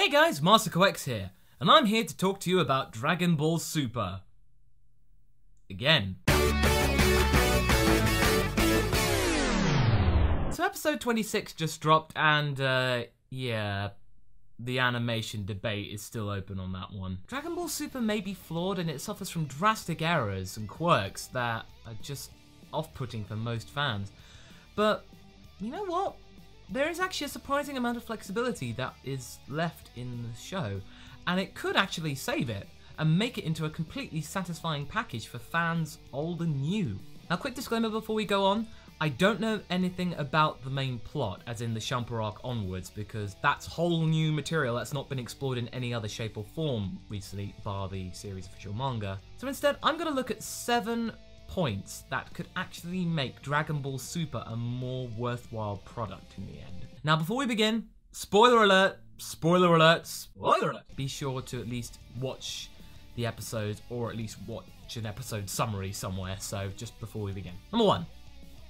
Hey guys, X here, and I'm here to talk to you about Dragon Ball Super. Again. So episode 26 just dropped and, uh, yeah, the animation debate is still open on that one. Dragon Ball Super may be flawed and it suffers from drastic errors and quirks that are just off-putting for most fans. But, you know what? There is actually a surprising amount of flexibility that is left in the show, and it could actually save it and make it into a completely satisfying package for fans old and new. Now, quick disclaimer before we go on. I don't know anything about the main plot, as in the Champa arc onwards, because that's whole new material that's not been explored in any other shape or form recently, bar the series official manga. So instead, I'm going to look at seven points that could actually make Dragon Ball Super a more worthwhile product in the end. Now, before we begin, spoiler alert, spoiler alert, spoiler alert. Be sure to at least watch the episode or at least watch an episode summary somewhere, so just before we begin. Number one,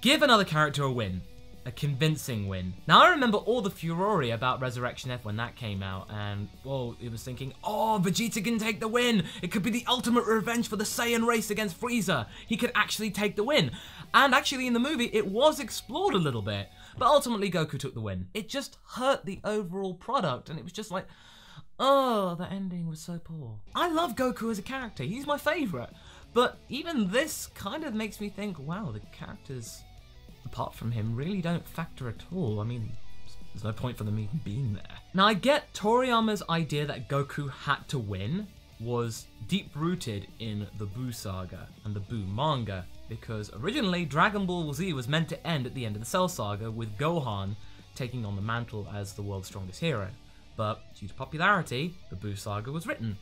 give another character a win a convincing win. Now, I remember all the furore about Resurrection F when that came out, and, well, it was thinking, oh, Vegeta can take the win! It could be the ultimate revenge for the Saiyan race against Frieza! He could actually take the win! And actually, in the movie, it was explored a little bit, but ultimately, Goku took the win. It just hurt the overall product, and it was just like, oh, the ending was so poor. I love Goku as a character, he's my favourite, but even this kind of makes me think, wow, the character's apart from him really don't factor at all. I mean, there's no point for them even being there. Now, I get Toriyama's idea that Goku had to win was deep rooted in the Buu saga and the Buu manga, because originally Dragon Ball Z was meant to end at the end of the Cell saga with Gohan taking on the mantle as the world's strongest hero. But due to popularity, the Buu saga was written,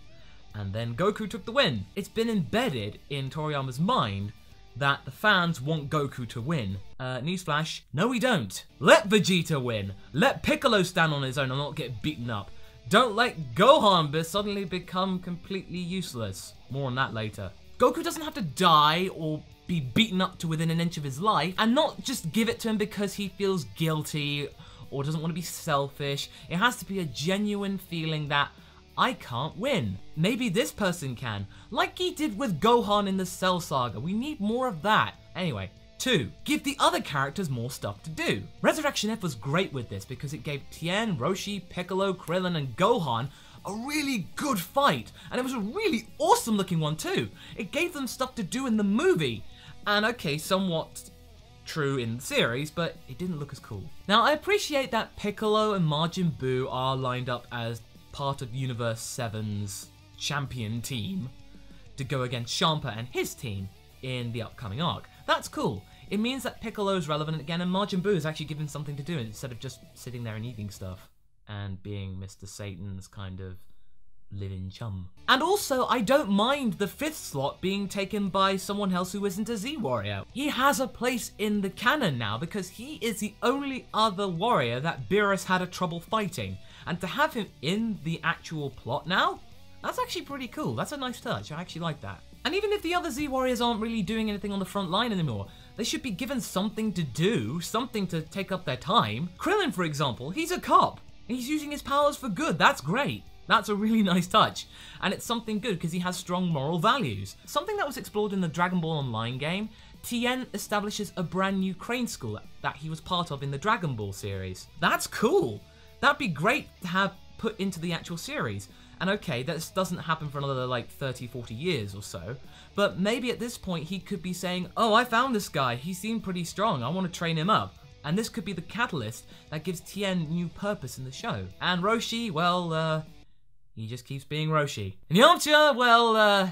and then Goku took the win. It's been embedded in Toriyama's mind that the fans want Goku to win. Uh, newsflash, no we don't. Let Vegeta win. Let Piccolo stand on his own and not get beaten up. Don't let Gohan be suddenly become completely useless. More on that later. Goku doesn't have to die or be beaten up to within an inch of his life, and not just give it to him because he feels guilty or doesn't want to be selfish. It has to be a genuine feeling that I can't win. Maybe this person can, like he did with Gohan in the Cell Saga. We need more of that. Anyway, 2. Give the other characters more stuff to do. Resurrection F was great with this because it gave Tien, Roshi, Piccolo, Krillin, and Gohan a really good fight, and it was a really awesome looking one too. It gave them stuff to do in the movie, and okay, somewhat true in the series, but it didn't look as cool. Now, I appreciate that Piccolo and Majin Buu are lined up as part of Universe 7's champion team to go against Champa and his team in the upcoming arc. That's cool. It means that Piccolo is relevant again and Majin Buu is actually given something to do instead of just sitting there and eating stuff and being Mr. Satan's kind of living chum. And also, I don't mind the fifth slot being taken by someone else who isn't a Z warrior. He has a place in the canon now because he is the only other warrior that Beerus had a trouble fighting. And to have him in the actual plot now, that's actually pretty cool. That's a nice touch. I actually like that. And even if the other Z Warriors aren't really doing anything on the front line anymore, they should be given something to do, something to take up their time. Krillin, for example, he's a cop. He's using his powers for good. That's great. That's a really nice touch. And it's something good because he has strong moral values. Something that was explored in the Dragon Ball Online game, Tien establishes a brand new crane school that he was part of in the Dragon Ball series. That's cool. That'd be great to have put into the actual series. And okay, this doesn't happen for another like 30, 40 years or so, but maybe at this point he could be saying, oh, I found this guy, he seemed pretty strong, I want to train him up. And this could be the catalyst that gives Tien new purpose in the show. And Roshi, well, uh, he just keeps being Roshi. And Yamcha, well, uh,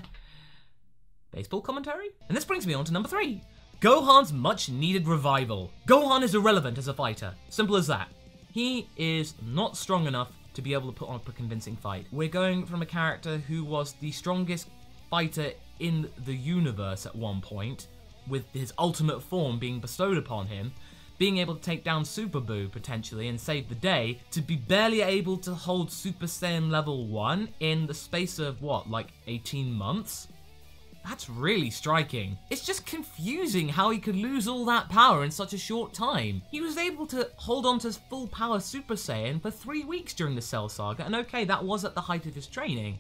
baseball commentary? And this brings me on to number three. Gohan's much needed revival. Gohan is irrelevant as a fighter. Simple as that. He is not strong enough to be able to put on a convincing fight. We're going from a character who was the strongest fighter in the universe at one point, with his ultimate form being bestowed upon him, being able to take down Super Buu potentially and save the day, to be barely able to hold Super Saiyan level 1 in the space of what, like 18 months? That's really striking. It's just confusing how he could lose all that power in such a short time. He was able to hold on to his full power Super Saiyan for three weeks during the Cell Saga, and okay, that was at the height of his training.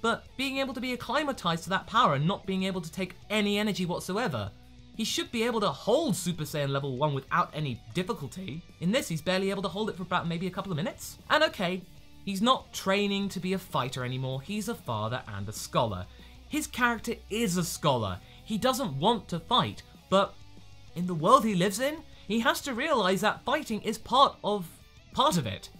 But being able to be acclimatized to that power and not being able to take any energy whatsoever, he should be able to hold Super Saiyan level 1 without any difficulty. In this, he's barely able to hold it for about maybe a couple of minutes. And okay, he's not training to be a fighter anymore, he's a father and a scholar. His character is a scholar. He doesn't want to fight, but in the world he lives in, he has to realize that fighting is part of part of it.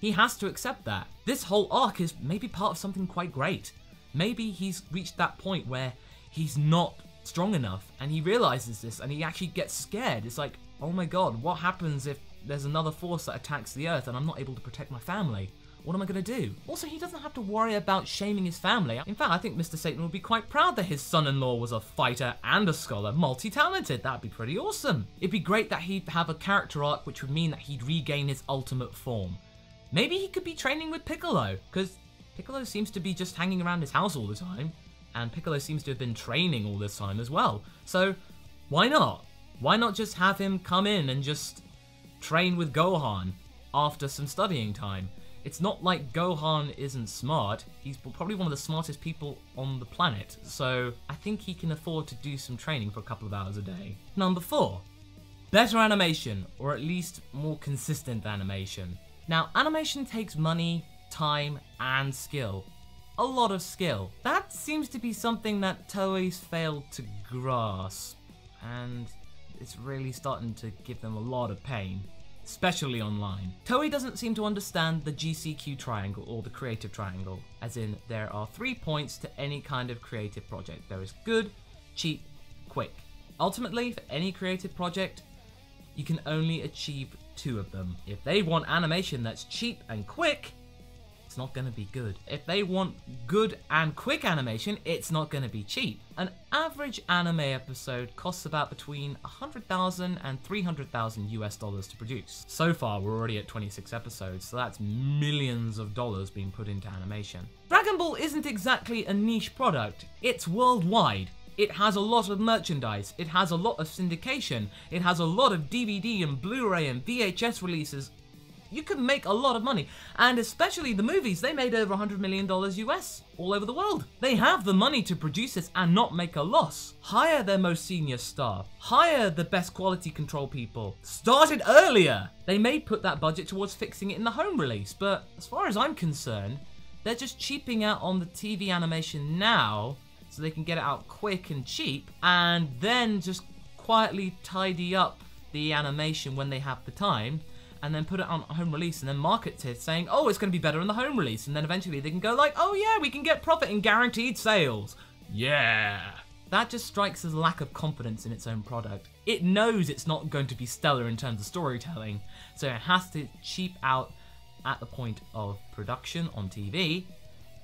He has to accept that. This whole arc is maybe part of something quite great. Maybe he's reached that point where he's not strong enough and he realizes this and he actually gets scared. It's like, oh my god, what happens if there's another force that attacks the Earth and I'm not able to protect my family? What am I going to do? Also, he doesn't have to worry about shaming his family. In fact, I think Mr. Satan would be quite proud that his son-in-law was a fighter and a scholar, multi-talented. That'd be pretty awesome. It'd be great that he'd have a character arc which would mean that he'd regain his ultimate form. Maybe he could be training with Piccolo, because Piccolo seems to be just hanging around his house all the time, and Piccolo seems to have been training all this time as well. So, why not? Why not just have him come in and just train with Gohan after some studying time? It's not like Gohan isn't smart, he's probably one of the smartest people on the planet, so I think he can afford to do some training for a couple of hours a day. Number 4. Better animation, or at least more consistent animation. Now, animation takes money, time, and skill. A lot of skill. That seems to be something that Toei's failed to grasp, and it's really starting to give them a lot of pain especially online. Toei doesn't seem to understand the GCQ triangle or the creative triangle, as in there are three points to any kind of creative project. There is good, cheap, quick. Ultimately, for any creative project, you can only achieve two of them. If they want animation that's cheap and quick, it's not going to be good. If they want good and quick animation, it's not going to be cheap. An average anime episode costs about between 100,000 and 300,000 US dollars to produce. So far, we're already at 26 episodes, so that's millions of dollars being put into animation. Dragon Ball isn't exactly a niche product, it's worldwide. It has a lot of merchandise, it has a lot of syndication, it has a lot of DVD and Blu-ray and VHS releases you can make a lot of money. And especially the movies, they made over $100 million US all over the world. They have the money to produce this and not make a loss. Hire their most senior staff. Hire the best quality control people. Start it earlier. They may put that budget towards fixing it in the home release, but as far as I'm concerned, they're just cheaping out on the TV animation now so they can get it out quick and cheap and then just quietly tidy up the animation when they have the time and then put it on home release and then market it saying, oh, it's going to be better in the home release. And then eventually they can go like, oh yeah, we can get profit and guaranteed sales. Yeah. That just strikes as a lack of confidence in its own product. It knows it's not going to be stellar in terms of storytelling, so it has to cheap out at the point of production on TV,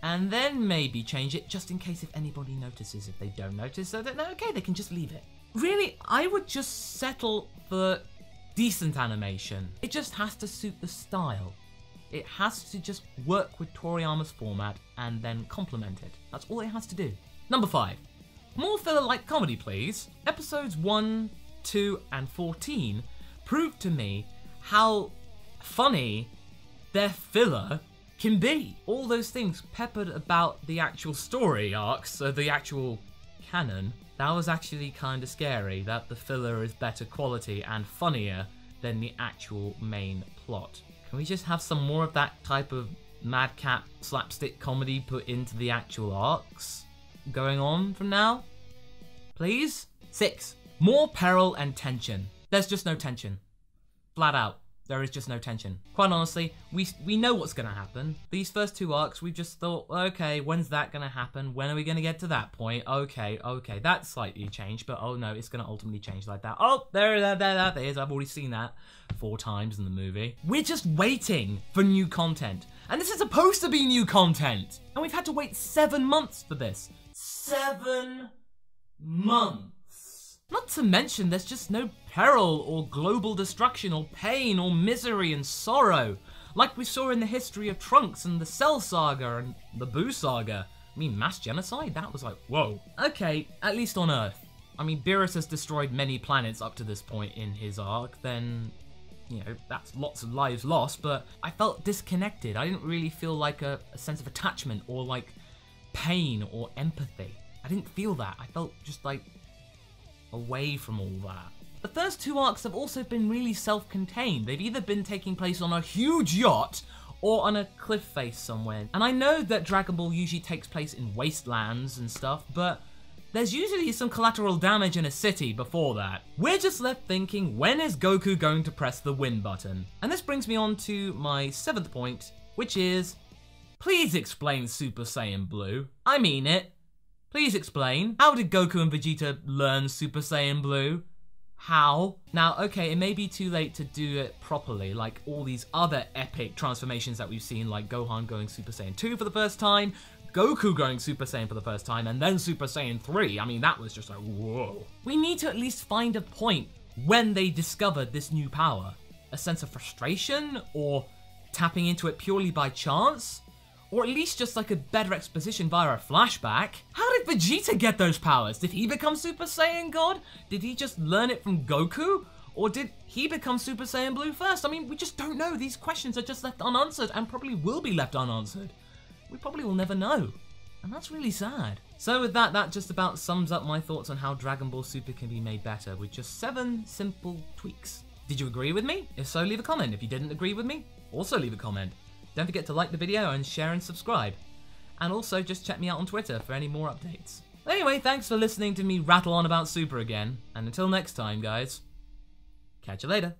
and then maybe change it just in case if anybody notices. If they don't notice, so that okay, they can just leave it. Really, I would just settle for decent animation. It just has to suit the style. It has to just work with Toriyama's format and then complement it. That's all it has to do. Number 5. More filler-like comedy, please. Episodes 1, 2, and 14 prove to me how funny their filler can be. All those things peppered about the actual story arcs, so the actual canon, that was actually kind of scary, that the filler is better quality and funnier than the actual main plot. Can we just have some more of that type of madcap slapstick comedy put into the actual arcs going on from now? Please? 6. More peril and tension. There's just no tension. Flat out. There is just no tension. Quite honestly, we we know what's going to happen. These first two arcs, we just thought, okay, when's that going to happen? When are we going to get to that point? Okay, okay, that slightly changed, but oh no, it's going to ultimately change like that. Oh, there, there, there, that is. I've already seen that four times in the movie. We're just waiting for new content. And this is supposed to be new content. And we've had to wait seven months for this. Seven months. Not to mention, there's just no peril or global destruction or pain or misery and sorrow, like we saw in the history of Trunks and the Cell Saga and the Buu Saga. I mean, mass genocide? That was like, whoa. Okay, at least on Earth. I mean, Beerus has destroyed many planets up to this point in his arc, then, you know, that's lots of lives lost, but I felt disconnected. I didn't really feel like a, a sense of attachment or like pain or empathy. I didn't feel that. I felt just like away from all that. The first two arcs have also been really self-contained. They've either been taking place on a huge yacht or on a cliff face somewhere. And I know that Dragon Ball usually takes place in wastelands and stuff, but there's usually some collateral damage in a city before that. We're just left thinking, when is Goku going to press the win button? And this brings me on to my seventh point, which is, please explain Super Saiyan Blue. I mean it. Please explain. How did Goku and Vegeta learn Super Saiyan Blue? How? Now, okay, it may be too late to do it properly, like all these other epic transformations that we've seen, like Gohan going Super Saiyan 2 for the first time, Goku going Super Saiyan for the first time, and then Super Saiyan 3. I mean, that was just like, whoa. We need to at least find a point when they discovered this new power. A sense of frustration, or tapping into it purely by chance? Or at least just like a better exposition via a flashback. How did Vegeta get those powers? Did he become Super Saiyan God? Did he just learn it from Goku? Or did he become Super Saiyan Blue first? I mean, we just don't know. These questions are just left unanswered and probably will be left unanswered. We probably will never know. And that's really sad. So with that, that just about sums up my thoughts on how Dragon Ball Super can be made better with just seven simple tweaks. Did you agree with me? If so, leave a comment. If you didn't agree with me, also leave a comment. Don't forget to like the video and share and subscribe. And also just check me out on Twitter for any more updates. Anyway, thanks for listening to me rattle on about Super again. And until next time, guys, catch you later.